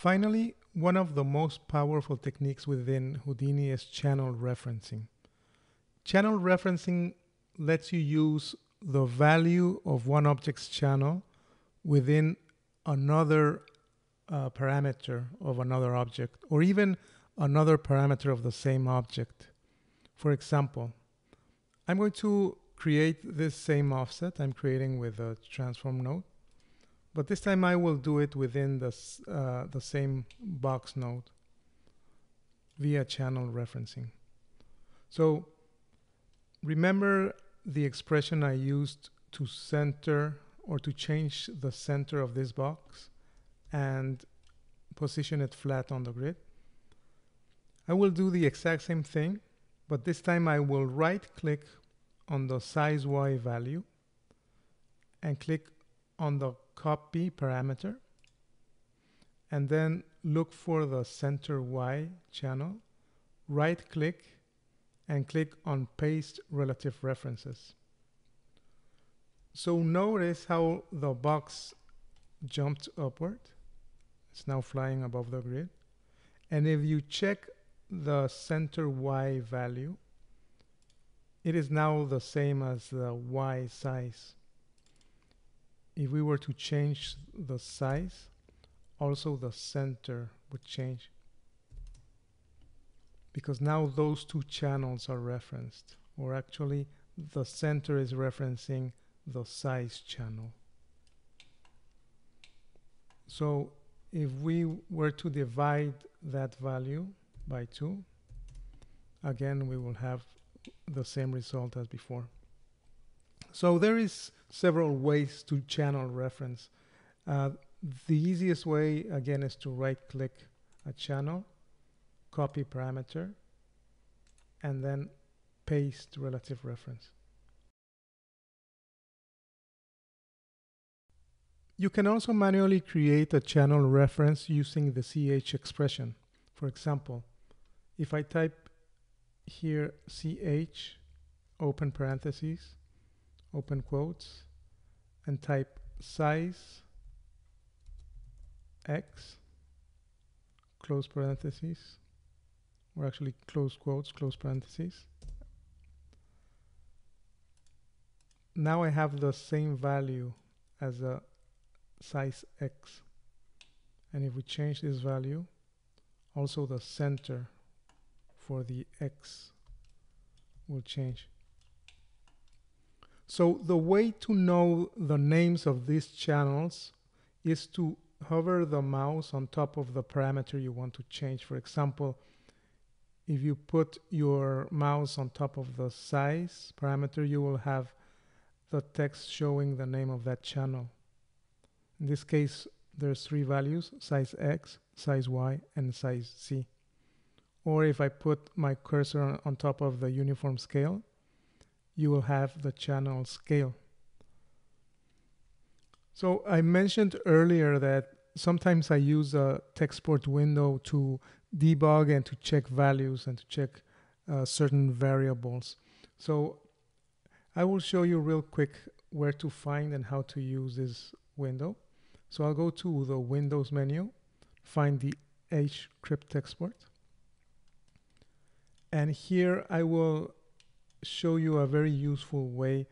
Finally, one of the most powerful techniques within Houdini is channel referencing. Channel referencing lets you use the value of one object's channel within another uh, parameter of another object or even another parameter of the same object. For example, I'm going to create this same offset I'm creating with a transform node, but this time I will do it within the, uh, the same box node via channel referencing. So remember the expression I used to center or to change the center of this box and position it flat on the grid. I will do the exact same thing, but this time I will right click on the size Y value and click on the copy parameter and then look for the center Y channel, right click and click on paste relative references. So notice how the box jumped upward. It's now flying above the grid. And if you check the center Y value, it is now the same as the Y size. If we were to change the size, also the center would change. Because now those two channels are referenced, or actually the center is referencing the size channel. So if we were to divide that value by 2, again we will have the same result as before. So there is several ways to channel reference. Uh, the easiest way again is to right click a channel, copy parameter, and then paste relative reference. You can also manually create a channel reference using the CH expression. For example, if I type here CH, open parentheses, open quotes, and type size X, close parentheses, or actually close quotes, close parentheses. Now I have the same value as a size X. And if we change this value, also the center for the X will change. So the way to know the names of these channels is to hover the mouse on top of the parameter you want to change. For example, if you put your mouse on top of the size parameter, you will have the text showing the name of that channel. In this case, there's three values, size X, size Y, and size Z. Or if I put my cursor on top of the uniform scale, you will have the channel scale. So I mentioned earlier that sometimes I use a textport window to debug and to check values and to check uh, certain variables. So I will show you real quick where to find and how to use this window. So I'll go to the Windows menu, find the HScript textport. And here I will show you a very useful way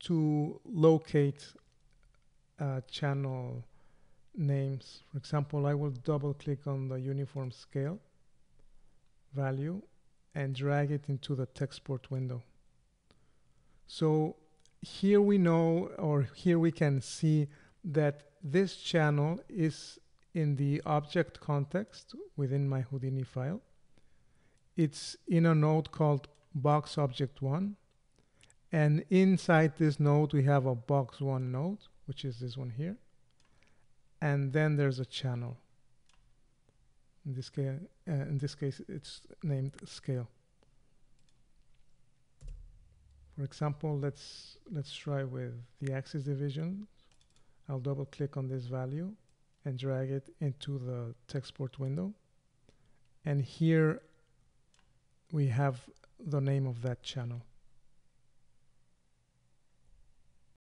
to locate uh, channel names. For example, I will double click on the uniform scale value and drag it into the textport window. So here we know, or here we can see that this channel is in the object context within my Houdini file. It's in a node called box object one. And inside this node, we have a box one node, which is this one here. And then there's a channel. In this case, uh, in this case, it's named scale. For example, let's let's try with the axis division. I'll double click on this value and drag it into the textport window. And here we have the name of that channel.